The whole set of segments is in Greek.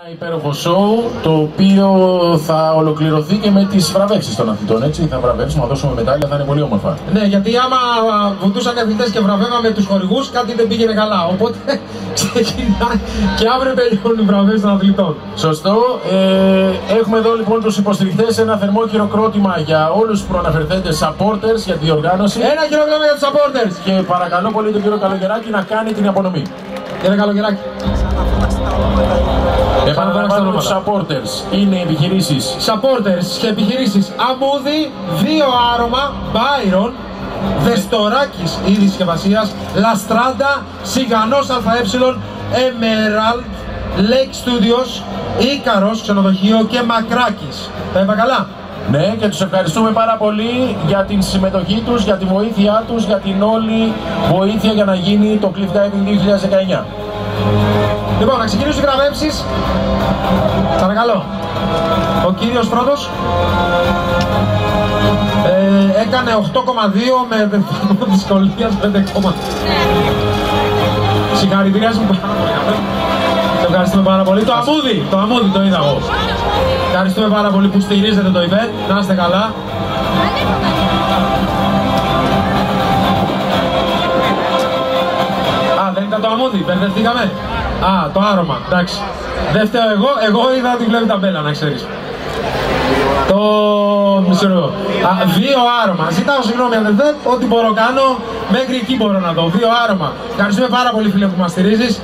Ένα υπέροχο σοου το οποίο θα ολοκληρωθεί και με τις βραβεύσεις των αθλητών. Έτσι, θα βραβεύσουμε, θα δώσουμε μετάλλια, θα είναι πολύ όμορφα. Ναι, γιατί άμα βουτούσαν οι αθλητές και βραβεύαμε τους χορηγούς, κάτι δεν πήγαινε καλά. Οπότε ξεκινάει και αύριο τελειώνουν οι βραβεύσεις των αθλητών. Σωστό. Ε, έχουμε εδώ λοιπόν τους υποστηριχτές ένα θερμό χειροκρότημα για όλους τους προαναφερθέντες supporters για τη διοργάνωση. Ένα χειροκρότημα για τους supporters. Και παρακαλώ πολύ τον κύριο Καλογεράκη να κάνει την απονομή. Κύριε Καλογεράκη. Επαναλαμβάνω του supporters. Είναι επιχειρήσεις. Supporters και επιχειρήσεις. Αμούδι, δύο άρωμα, Byron, Δεστοράκης η συσκευασίας, Λαστράντα, Σιγανός ΑΕ, Emerald, Lake Studios, Ίκαρος ξενοδοχείο και Μακράκης. Τα είπα καλά; Ναι, και τους ευχαριστούμε πάρα πολύ για την συμμετοχή τους, για τη βοήθειά τους, για την όλη βοήθεια για να γίνει το Cliff Diving 2019. Λοιπόν, να ξεκινήσω οι γραβεύσεις. Παρακαλώ. Ο κύριος πρώτος ε, έκανε 8,2 με δυσκολία 5, Συγχαρητήρια σου Σε ευχαριστούμε πάρα πολύ. Το αμμούδι, το αμμούδι το είδα εγώ. Ευχαριστούμε πάρα πολύ που στηρίζετε το event. Να είστε καλά. Α, δεν ήταν το αμμούδι, μπερδευτήκαμε. Α, το άρωμα, εντάξει. Δεν φταίω εγώ, εγώ είδα ότι βλέπει τα μπέλα, να ξέρεις. Το μισό Α, δύο άρωμα. Ζητάω συγγνώμη αδελφέ, ό,τι μπορώ κάνω, μέχρι εκεί μπορώ να δω. Δύο άρωμα. Ευχαριστούμε πάρα πολύ φίλε που μας στηρίζεις.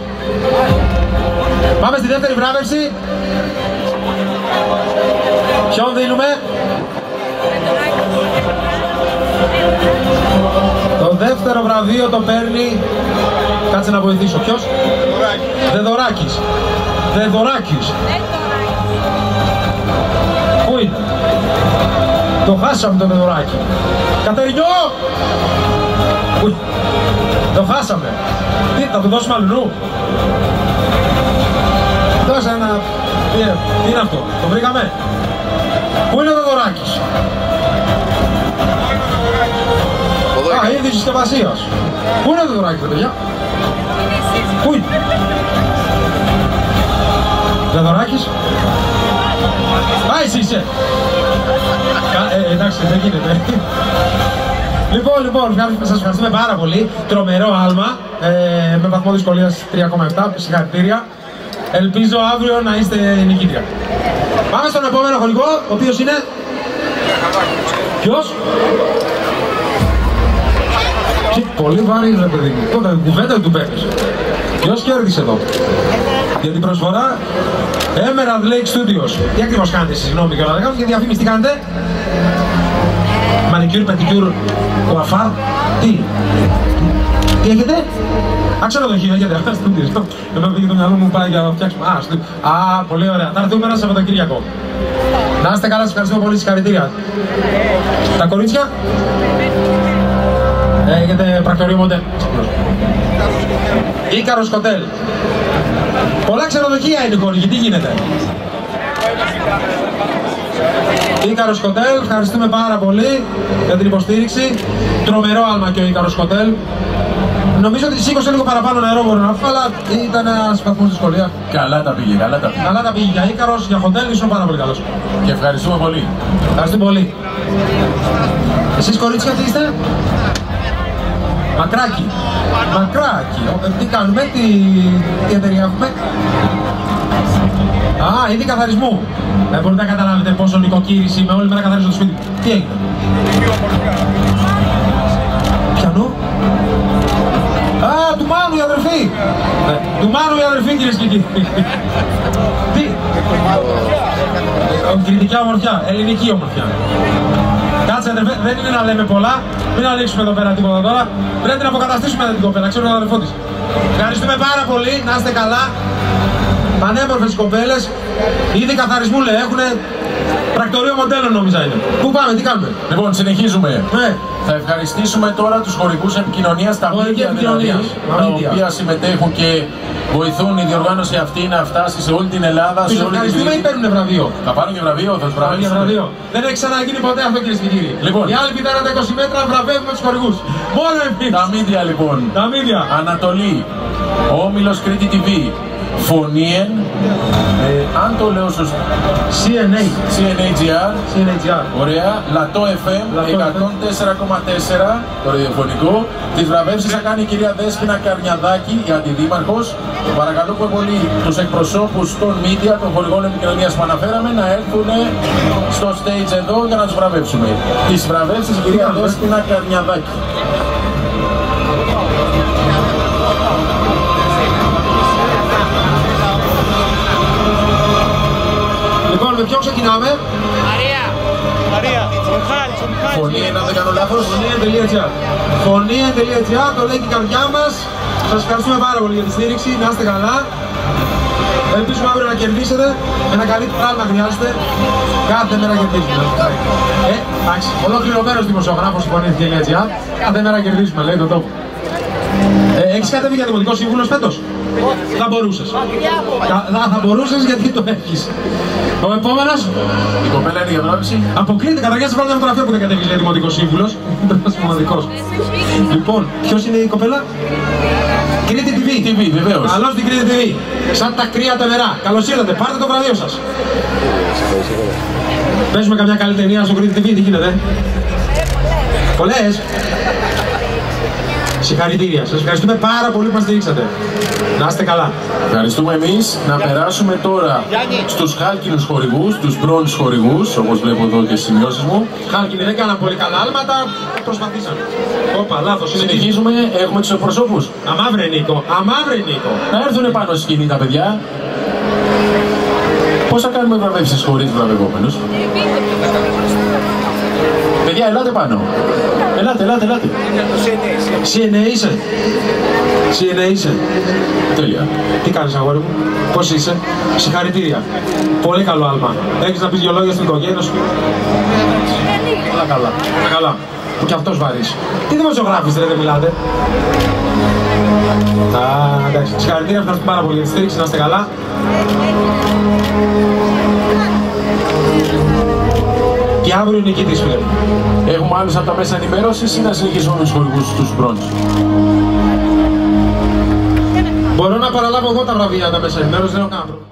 Πάμε στη δεύτερη βράβευση. Ποιον δίνουμε; Το δεύτερο βραβείο το παίρνει Κάτσε να βοηθήσω. Ποιος; Δεδωράκης. Δεδωράκης. Πού είναι; Το χάσαμε το Δεδωράκη. Κατερινιό! Πού Το χάσαμε. Τι, θα του δώσουμε αλλού; Δώσε ένα... Τι είναι αυτό, το βρήκαμε; Πού είναι ο Δεδωράκης; Α, ήδη συσκευασίας. Πού είναι το δωράκι, παιδιά; Πού είναι. Δεδωράκης. Α, εσύ είσαι. Ε, εντάξει, δεν γίνεται. Λοιπόν, λοιπόν, σας ευχαριστούμε πάρα πολύ. Τρομερό άλμα, ε, με βαθμό δυσκολίας 3,7, συγχαρητήρια. Ελπίζω αύριο να είστε νικήτρια. Πάμε στον επόμενο χορηγό, ο οποίος είναι... Ποιος; Πολύ βαρύ ρε παιδί μου. Τότε κουβέντα του παίρνεις. Ποιος κέρδισε εδώ; Για την προσφορά Emerald Lake Studios. Τι ακριβώς κάνετε συγγνώμη και όλα τα και διαφήμιση τι κάνετε; Μανικιούρ, πεντικιούρ, κουαφάρ. Τι; Τι έχετε; Α, ξενοδοχείο, έχετε. Α, στούντιο. Εδώ πήγε το μυαλό μου πάει για να φτιάξουμε. Α, στου... Α, πολύ ωραία. Θα έρθουμε ένα Σαββατοκύριακο. Να είστε καλά, σας ευχαριστούμε πολύ, συγχαρητήρια. Τα κορίτσια; Έχετε πρακτορείο μοντέλ. Ίκαρος Κοτέλ. Πολλά ξενοδοχεία είναι χώροι, τι γίνεται; Ίκαρος Κοτέλ, ευχαριστούμε πάρα πολύ για την υποστήριξη. Τρομερό άλμα και ο Ίκαρος Κοτέλ. Νομίζω ότι σήκωσε λίγο παραπάνω νερό μπορεί να αλλά ήταν ένας βαθμός δυσκολία. Καλά τα πήγε, καλά τα πήγε. Καλά τα πήγε. Για Ίκαρο, για χοντέλ, ήσουν πάρα πολύ καλός. Και ευχαριστούμε πολύ. Ευχαριστούμε πολύ. Εσείς κορίτσια τι είστε, Μακράκι. Μακράκι. Τι κάνουμε, τι, τι εταιρεία έχουμε; Α, είδη καθαρισμού. Δεν μπορείτε να καταλάβετε πόσο νοικοκύρηση με όλη μέρα καθαρίζω το σπίτι. Τι έγινε; Πιανού. Α, του Μάνου η αδερφή. Ναι. Του Μάνου η αδερφή κυρίες και κύριοι. Τι. Κριτική ομορφιά, ελληνική ομορφιά. Κάτσε αδερφέ, δεν είναι να λέμε πολλά, μην ανοίξουμε εδώ πέρα τίποτα τώρα. Πρέπει να αποκαταστήσουμε την κοπέλα, ξέρω τον αδερφό της. Ευχαριστούμε πάρα πολύ, να είστε καλά. Πανέμορφες κοπέλες, ήδη καθαρισμού λέει, έχουν πρακτορείο μοντέλο νόμιζα είναι. Πού πάμε, τι κάνουμε; Λοιπόν, συνεχίζουμε. Ναι. Θα ευχαριστήσουμε τώρα τους χωρικούς επικοινωνίας, τα μίδια δηλαδή, τα οποία συμμετέχουν και βοηθούν η διοργάνωση αυτή να φτάσει σε όλη την Ελλάδα. Τους σε όλη ευχαριστούμε ή παίρνουν βραβείο; Θα πάρουν και βραβείο, θα τους βραβεύσουμε. Δεν έχει ξαναγίνει ποτέ αυτό κυρίε και κύριοι. Λοιπόν. Οι άλλοι πηδάνε τα 20 μέτρα, βραβεύουμε τους χορηγούς. Μόνο εμείς. Τα μίδια λοιπόν. Τα μίδια. Ανατολή. Όμιλος Κρήτη TV. Φωνήεν. Ε, αν το λέω σωστά. CNA. CNAGR. CNAGR. Ωραία. Λατό FM 104,4 το ραδιοφωνικό. Τις βραβεύσεις θα κάνει η κυρία Δέσποινα Καρνιαδάκη, η αντιδήμαρχος. Παρακαλώ πολύ τους εκπροσώπους των media, των χορηγών επικοινωνίας που αναφέραμε, να έρθουν στο stage εδώ για να τους βραβεύσουμε. Τις βραβεύσεις η κυρία Δέσποινα Καρνιαδάκη. Λοιπόν, με ποιο ξεκινάμε; Μαρία. Μαρία. Τσομχάλη, τσομχάλη. Φωνή, αν δεν κάνω λάθος. Φωνή.gr Φωνή.gr, το λέει και η καρδιά μας. Σας ευχαριστούμε πάρα πολύ για τη στήριξη, να είστε καλά. Ελπίζουμε αύριο να κερδίσετε. Ένα καλύτερο πράγμα χρειάζεται. Κάθε μέρα κερδίζουμε. Ε, εντάξει, ολοκληρωμένος δημοσιογράφος του Φωνή.gr. Κάθε μέρα κερδίζουμε, λέει το τόπο. Ε, έχεις κατέβει για δημοτικό σύμβουλο φέτος; Θα μπορούσες. Θα, θα μπορούσες γιατί το έχεις. Ο επόμενος. Η κοπέλα είναι για βράβευση. Αποκλείται, καταρχάς σε βάλω μια φωτογραφία που δεν κατέβει λέει δημοτικός σύμβουλος. Ήταν σημαντικό. λοιπόν, ποιος είναι η κοπέλα; Κρήτη TV. TV, βεβαίως. Καλώς την Κρήτη TV. Σαν τα κρύα τα νερά. Καλώς ήρθατε, πάρτε το βραβείο σας. Παίζουμε καμιά καλή ταινία στο Κρήτη TV, τι γίνεται. Πολλές. Συγχαρητήρια. Σα ευχαριστούμε πάρα πολύ που μα στηρίξατε. Να είστε καλά. Ευχαριστούμε εμείς. Να περάσουμε τώρα στους χάλκινους χορηγούς, τους μπρόντς χορηγούς, όπως βλέπω εδώ και στις σημειώσεις μου. Χάλκινοι δεν κάναν πολύ καλά άλματα, προσπαθήσαμε. Όπα, λάθο. Συνεχίζουμε, έχουμε τους εκπροσώπους. Αμαύρε Νίκο, αμαύρε Νίκο. Να έρθουν πάνω στη σκηνή τα παιδιά. Πώς θα κάνουμε βραβεύσεις χωρίς βραβευόμενους. Παιδιά, ελάτε πάνω. Ελάτε, ελάτε, ελάτε. CNA είσαι. CNA είσαι. Τέλεια. Τι κάνεις αγόρι μου, πώς είσαι; Συγχαρητήρια. Πολύ καλό άλμα. Έχεις να πεις δυο λόγια στην οικογένεια σου; Όλα καλά. Όλα καλά. Που κι αυτός βαρύς. Τι δημοσιογράφης ρε, δεν μιλάτε; Α, εντάξει. Συγχαρητήρια, ευχαριστούμε πάρα πολύ για τη στήριξη. Να είστε καλά. Και αύριο νικητής φίλε. Έχουμε άλλους από τα μέσα ενημέρωσης ή να συνεχίσουμε με τους χορηγούς τους μπρόντς. Μπορώ να παραλάβω εγώ τα βραβεία τα μέσα ενημέρωσης, δεν έχω κανένα πρόβλημα.